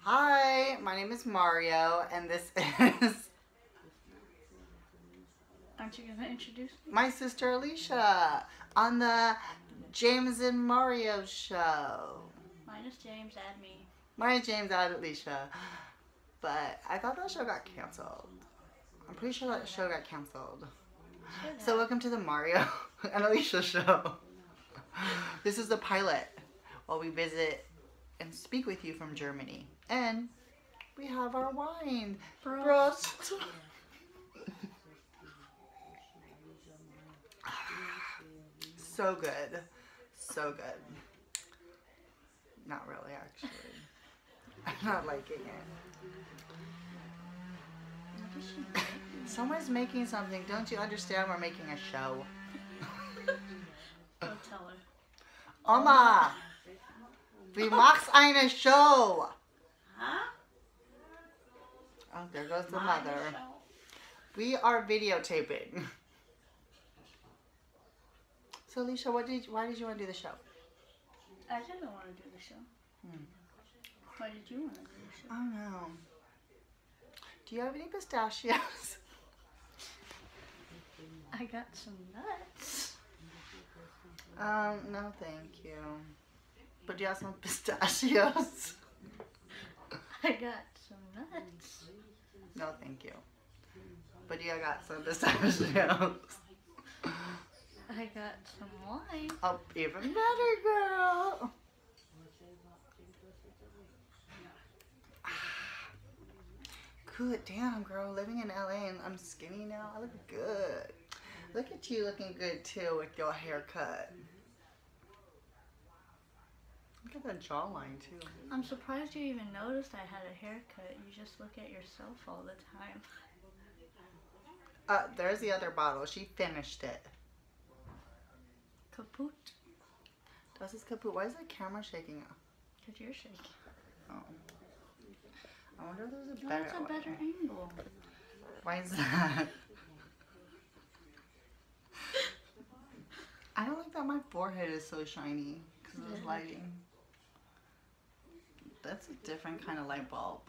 Hi, my name is Mario, and this is Aren't you gonna introduce me? my sister Alisha on the James and Mario show. Minus James, add me. My James add Alisha. But I thought that show got canceled. I'm pretty sure that show got canceled. So welcome to the Mario and Alisha show. This is the pilot while we visit and speak with you from Germany. And we have our wine. Prost. so good. So good. Not really, actually. I'm not liking it. What is she making? Someone's making something. Don't you understand? We're making a show. Go tell her. Oma! Wie machst eine Show? Huh? Oh, there goes the mother. We are videotaping. So, Alisha, what did why did you want to do the show? I didn't want to do the show. Hmm. Why did you want to do the show? Oh no. Do you have any pistachios? I got some nuts. Um, no, thank you. But do you have some pistachios? I got some nuts. No, thank you. But you got some pistachios. I got some wine. Oh, even better, girl. Good, damn, girl. Living in LA and I'm skinny now. I look good. Look at you looking good too with your haircut. Look at that jawline too. I'm surprised you even noticed I had a haircut. You just look at yourself all the time. Uh, there's the other bottle. She finished it. Kaput. Das ist kaputt. Why is the camera shaking? Because you're shaking. Oh. I wonder if there's a better that's a one. better angle. Why is that? I don't like that my forehead is so shiny this lighting. That's a different kind of light bulb.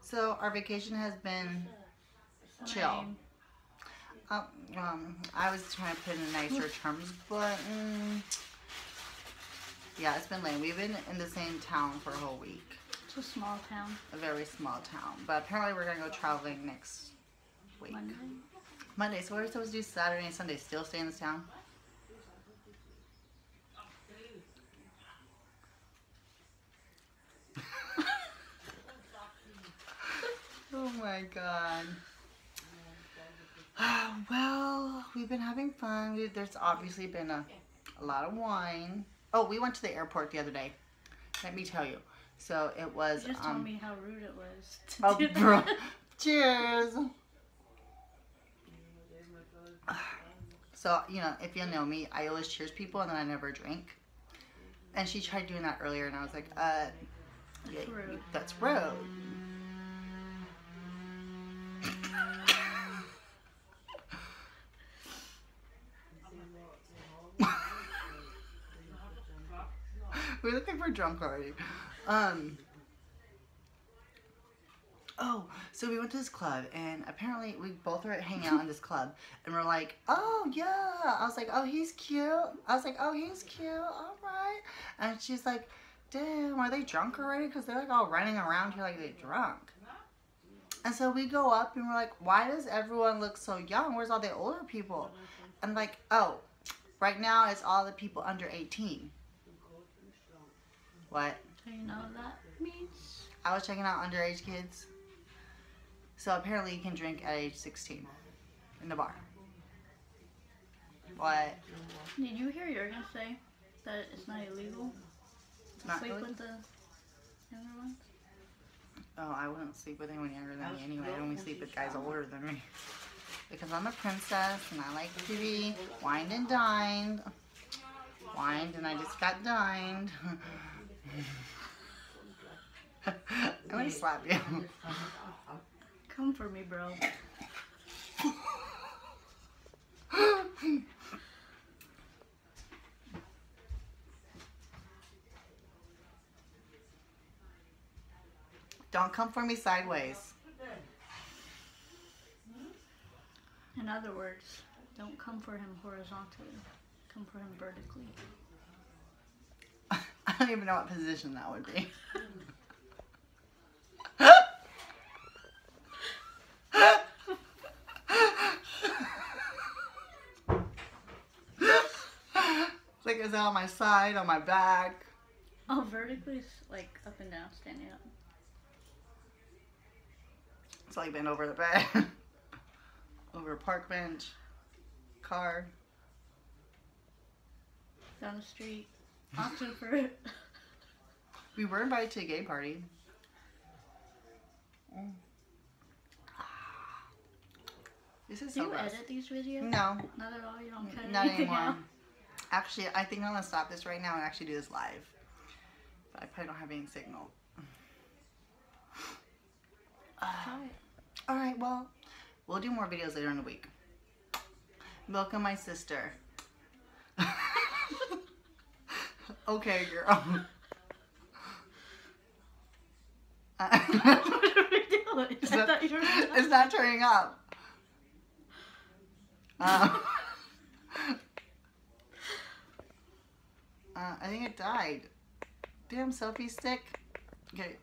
So our vacation has been Chill. Um, um, I was trying to put in a nicer terms, but mm, yeah, it's been lame. We've been in the same town for a whole week, It's a small town. a very small town. But apparently, we're gonna go traveling next week, Monday. Monday. So we're supposed to do Saturday and Sunday. Still stay in this town. oh my god. well, we've been having fun. We, there's obviously been a, a lot of wine. Oh, we went to the airport the other day. Let me tell you. So it was. You just um, told me how rude it was. Oh, bro. Cheers. So, you know, if you know me, I always cheers people and then I never drink. And she tried doing that earlier and I was like, uh, yeah, rude. That's rude. We're looking for drunk already. Um. Oh, so we went to this club, and apparently we both were hanging out in this club, and we're like, oh yeah. I was like, oh he's cute. I was like, oh he's cute. All right. And she's like, damn, are they drunk already? Because they're like all running around here like they're drunk. And so we go up, and we're like, why does everyone look so young? Where's all the older people? And like, oh, right now it's all the people under 18. What? Do you know what that means? I was checking out underage kids. So apparently you can drink at age 16 in the bar. What? Did you hear Jurgen say that it's not illegal to Not sleep with the younger ones? Oh, I wouldn't sleep with anyone younger than me anyway. I only sleep with guys older than me. Because I'm a princess and I like to be wined and dined. Wined and I just got dined. I'm gonna slap you. Come for me, bro. Don't come for me sideways. In other words, don't come for him horizontally. Come for him vertically. I don't even know what position that would be. like, is that on my side, on my back? Oh, vertically like up and down, standing up. Like bent over the bed, over a park bench, car. Down the street. Option for it. We were invited to a gay party. Mm. This is Do so you gross. edit these videos? No, Not at all? You don't cut not anything anymore. out? Actually, I think I'm gonna stop this right now and actually do this live. But I probably don't have any signal. Try it. All right, well, we'll do more videos later in the week. Welcome, my sister. okay, girl. What are we doing? Is I that- thought you were it's not turning up. Uh, uh, I think it died. Damn selfie stick. Okay.